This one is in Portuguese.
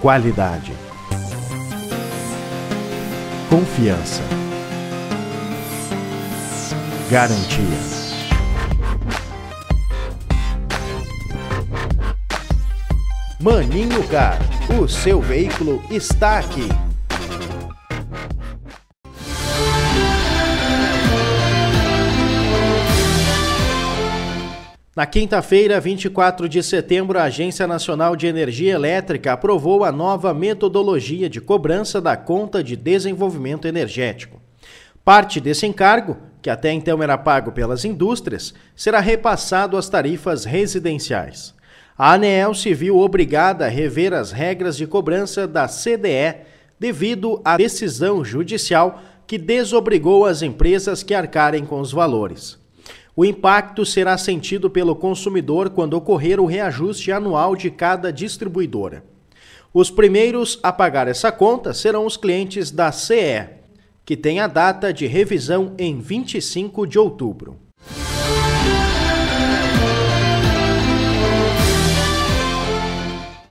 Qualidade. Confiança. Garantia. Maninho Car, o seu veículo está aqui. Na quinta-feira, 24 de setembro, a Agência Nacional de Energia Elétrica aprovou a nova metodologia de cobrança da conta de desenvolvimento energético. Parte desse encargo, que até então era pago pelas indústrias, será repassado às tarifas residenciais. A ANEEL se viu obrigada a rever as regras de cobrança da CDE devido à decisão judicial que desobrigou as empresas que arcarem com os valores. O impacto será sentido pelo consumidor quando ocorrer o reajuste anual de cada distribuidora. Os primeiros a pagar essa conta serão os clientes da CE, que tem a data de revisão em 25 de outubro.